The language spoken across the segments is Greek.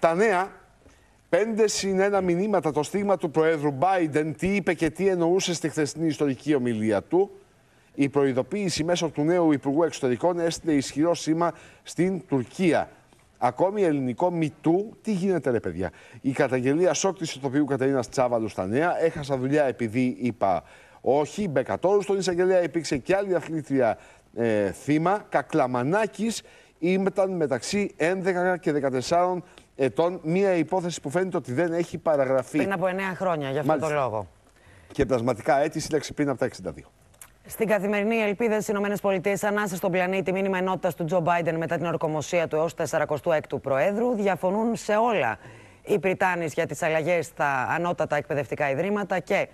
Τα νέα, πέντε συν ένα μηνύματα το στίγμα του Προέδρου Biden, τι είπε και τι εννοούσε στη χθεσινή ιστορική ομιλία του. Η προειδοποίηση μέσω του νέου Υπουργού Εξωτερικών έστειλε ισχυρό σήμα στην Τουρκία. Ακόμη ελληνικό μητού, τι γίνεται ρε παιδιά. Η καταγγελία σοκ της ηθοποιού Κατερίνας Τσάβαλου στα νέα. Έχασα δουλειά επειδή είπα όχι. Μπεκατόρου στον εισαγγελέα υπήρξε και άλλη αθλήτρια ε, θύμα. Κακλαμανάκης ήταν μεταξύ 11 και 14 ετών. Μία υπόθεση που φαίνεται ότι δεν έχει παραγραφεί. Πριν από 9 χρόνια, για αυτόν τον λόγο. Και πλασματικά έτη σύνταξη πριν από τα 62. Στην καθημερινή Ελπίδα στις ΗΠΑ, ανάσα στον πλανήτη, μήνυμα ενότητας του Τζο Μπάιντεν μετά την ορκομοσία του έως 46ου Προέδρου, διαφωνούν σε όλα οι Πριτάνη για τις αλλαγές στα ανώτατα εκπαιδευτικά ιδρύματα και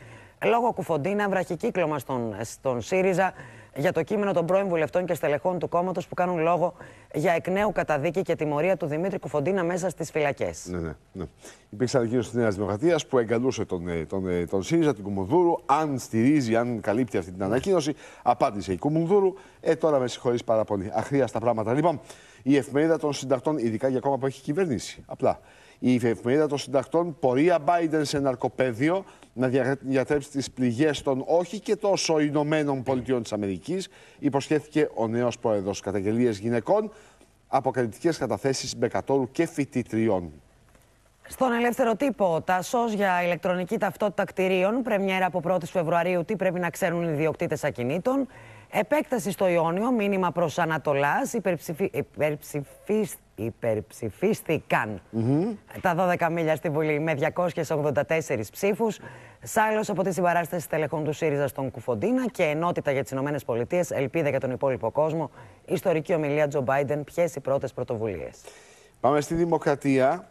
λόγω κουφοντίνα βραχικύκλωμα στον, στον ΣΥΡΙΖΑ για το κείμενο των πρώην βουλευτών και στελεχών του κόμματος που κάνουν λόγο για εκ νέου καταδίκη και τιμωρία του Δημήτρη Κουφοντίνα μέσα στις φυλακές. Ναι, ναι, ναι. Υπήρξε ένα κύριο τη Νέας Δημοκρατίας που εγκαλούσε τον, ε, τον, ε, τον ΣΥΡΙΖΑ, την Κουμουνδούρου. Αν στηρίζει, αν καλύπτει αυτή την ανακοίνωση, απάντησε η Κουμουνδούρου. Ε, τώρα με συγχωρείς πάρα πολύ. Αχρίαστα πράγματα. Λοιπόν, η εφημερίδα των συντακτών, ειδικά για κόμμα που έχει κυβερνήσει. Απλά. Η εφημερίδα των συντακτών, πορεία Biden σε ναρκοπαίδιο, να διατρέψει τις πληγές των όχι και τόσο Ηνωμένων Πολιτειών της Αμερικής, υποσχέθηκε ο νέος πρόεδρος. Καταγγελίες γυναικών, αποκαλυπτικές καταθέσεις μπεκατόρου και φοιτητριών. Στον ελεύθερο τύπο, τα ΣΟΣ για ηλεκτρονική ταυτότητα κτηρίων, πρεμιέρα από 1η Φεβρουαρίου, τι πρέπει να ξέρουν οι ιδιοκτήτες ακινήτων. Επέκταση στο Ιόνιο, μήνυμα προς Ανατολάς, υπερψηφι... υπερψηφίστηκαν τα 12 μίλια στη Βουλή με 284 ψήφους. Σάιλο από τη συμπαράσταση τελεχών του ΣΥΡΙΖΑ στον Κουφοντίνα και ενότητα για τις ΗΠΑ, ελπίδα για τον υπόλοιπο κόσμο. Ιστορική ομιλία Τζο Μπάιντεν, ποιες οι πρώτες πρωτοβουλίες. Πάμε στη Δημοκρατία.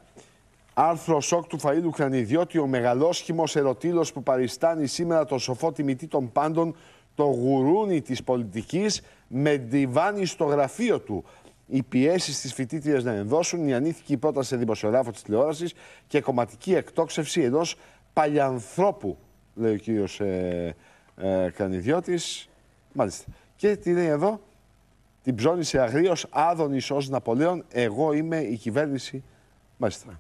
Άρθρος σοκ του Φαΐλου Κρανιδιώτη, ο μεγαλόσχημος ερωτήλος που παριστάνει σήμερα το σοφό τιμητή των πάντων, το γουρούνι της πολιτικής, με διβάνει στο γραφείο του. Οι πιέσεις της φοιτήτριας να ενδώσουν, η ανήθικη πρόταση σε δημοσιογράφο της τηλεόρασης και κομματική εκτόξευση ενός παλιανθρώπου, λέει ο κύριος ε, ε, Κρανιδιώτης. Μάλιστα. Και τι λέει εδώ, την ψώνησε αγρίως άδωνης ως Ναπολέον. Εγώ είμαι η κυβέρνηση. Μάλιστα.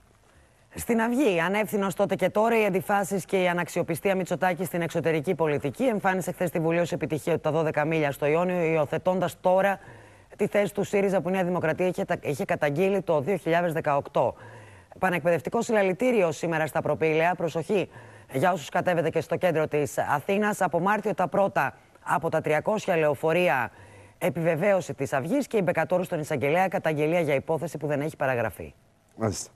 Στην Αυγή, ανεύθυνος τότε και τώρα, οι αντιφάσεις και η αναξιοπιστία Μητσοτάκη στην εξωτερική πολιτική εμφάνισε χθες στη Βουλή ως επιτυχία ότι τα 12 μίλια στο Ιόνιο, υιοθετώντας τώρα τη θέση του ΣΥΡΙΖΑ που η Νέα Δημοκρατία είχε, είχε καταγγείλει το 2018. Πανεκπαιδευτικό συλλαλητήριο σήμερα στα Προπήλαια. Προσοχή για όσους κατέβετε και στο κέντρο της Αθήνας. Από Μάρτιο τα πρώτα από τα 300 λεωφορεία επιβεβαίωση της Αυγής και η Μπεκατόρου στον εισαγγελέα καταγγελία για υπόθεση που δεν έχει παραγραφεί. Μάλιστα.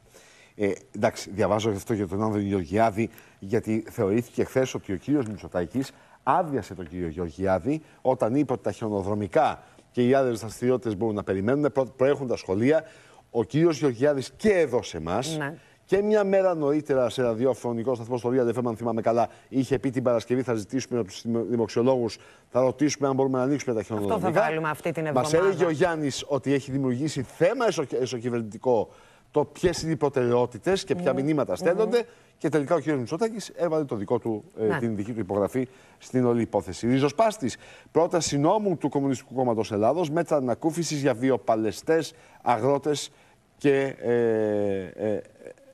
Ε, εντάξει, διαβάζω αυτό για τον Άνδρο Γεωργιάδη, γιατί θεωρήθηκε χθες ότι ο κύριος Μητσοτάκης άδειασε τον κύριο Γεωργιάδη όταν είπε ότι τα χιονοδρομικά και οι άλλε δραστηριότητες μπορούν να περιμένουν, προέχουν τα σχολεία. Ο κύριος Γεωργιάδης και εδώ σε εμάς. Ναι. Και μια μέρα νωρίτερα σε ραδιοφωνικό σταθμό στο Ρία αν θυμάμαι καλά, είχε πει την Παρασκευή θα ζητήσουμε από τους δημοξιολόγους, θα ρωτήσουμε αν μπορούμε να ανοίξουμε τα χιονοδρομικά. Αυτό θα βάλουμε αυτή την εβδομάδα. Μα έλεγε ο Γιάννης ότι έχει δημιουργήσει θέμα εσωκυβερνητικό το ποιες είναι οι προτεραιότητες και ποια ναι. μηνύματα στέλνονται. Και τελικά ο κ. Μητσοτάκης έβαλε το δικό του, ε, ναι. την δική του υπογραφή στην όλη υπόθεση. Ριζοσπάστης. Πρόταση νόμου του Κομμουνιστικού Κόμματος Ελλάδος μέτρα ανακούφισης για βιοπαλαιστές, αγρότες και ε, ε,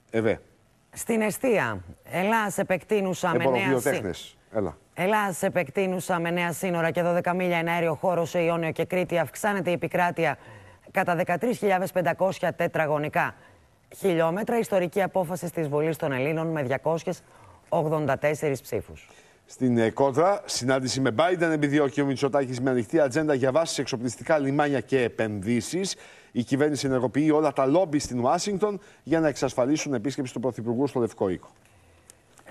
ΕΒΕ. Στην αιστεία, Ελλάς επεκτείνουσα με νέα σύνορα. Έλα. Ελλάς επεκτείνουσα με νέα σύνορα και 12 μίλια εναέριο χώρο σε Ιόνιο και Κρήτη. Αυξάνεται η επικράτεια κατά 13.500 τετραγωνικά χιλιόμετρα. Ιστορική απόφαση της Βουλής των Ελλήνων με 284 ψήφους. Στην ε, Κόντρα, συνάντηση με Biden επιδιώκει ο Μητσοτάκης με ανοιχτή ατζέντα για βάσεις εξοπλιστικά λιμάνια και επενδύσεις. Η κυβέρνηση ενεργοποιεί όλα τα λόμπι στην Ουάσιγκτον για να εξασφαλίσουν επίσκεψη του Πρωθυπουργού στο Λευκό Οίκο.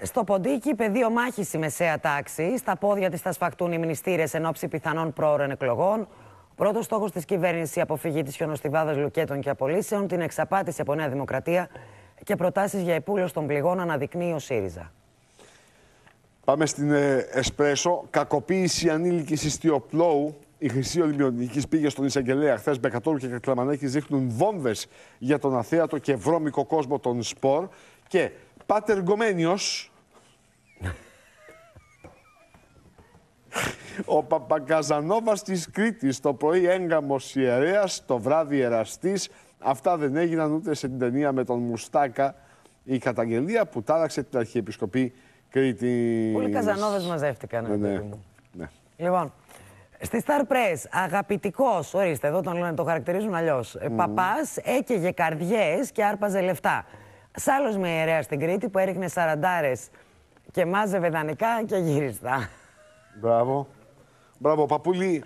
Στο Ποντίκι, πεδίο μάχης η μεσαία τάξη. Στα πόδια της θα σφαχτούν οι μνηστήρες εν ώψη πιθανών πρόωρων εκλογών. Πρώτος στόχος της κυβέρνησης η αποφυγή της χιονοστιβάδας λουκέτων και απολύσεων, την εξαπάτηση από Νέα Δημοκρατία και προτάσεις για επούλωση των πληγών αναδεικνύει ο ΣΥΡΙΖΑ. Πάμε στην ε, Εσπρέσο. Κακοποίηση ανήλικης ιστιοπλώου. Η Χρυσή Ολυμπιονική πήγε στον εισαγγελέα χθες. Μπεκατόρου και Κακλαμανέκη δείχνουν βόμβες για τον αθέατο και βρώμικο κόσμο των σπορ. Και Πάτερ Γκομένιος, Ο Παπακαζανόβας της Κρήτης, το πρωί έγκαμος ιερέας, το βράδυ εραστής, Αυτά δεν έγιναν ούτε σε την ταινία με τον Μουστάκα η καταγγελία που τάραξε την Αρχιεπισκοπή Κρήτης. Πολλοί καζανόδε μαζεύτηκαν. Ναι, ναι. παιδί μου. ναι. Λοιπόν, στη Star Press, αγαπητικός, ορίστε, εδώ τον λένε, το χαρακτηρίζουν αλλιώς. Mm. Παπάς έκαιγε καρδιές και άρπαζε λεφτά. Σ' άλλος με ιερέα στην Κρήτη που έριχνε σαραντάρες και μάζευε δανεικά και γύριστα. Μπράβο. Μπράβο, παππούλη.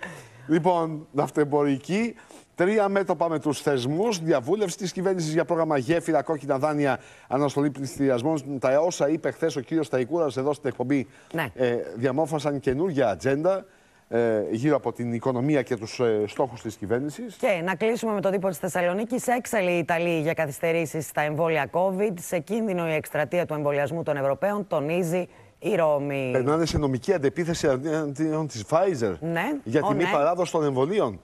Λοιπόν, ναυτεμπορική. Τρία μέτωπα με τους θεσμούς. Διαβούλευση της κυβέρνησης για πρόγραμμα γέφυρα, κόκκινα δάνεια, αναστολή πληστηριασμών. Τα όσα είπε χθες ο κύριος Ταϊκούρα εδώ στην εκπομπή Ναι. ε, διαμόρφωσαν καινούργια ατζέντα ε, γύρω από την οικονομία και τους ε, στόχους της κυβέρνησης. Και να κλείσουμε με το τύπο της Θεσσαλονίκης. Έξαλλη η Ιταλία για καθυστερήσεις στα εμβόλια COVID. Σε κίνδυνο η εκστρατεία του εμβολιασμού των Ευρωπαίων, τονίζει η Ρώμη. Περνάνε σε νομική αντεπίθεση αντίον της Pfizer Ναι. για Ω, τη μη ναι. παράδοση των εμβολίων.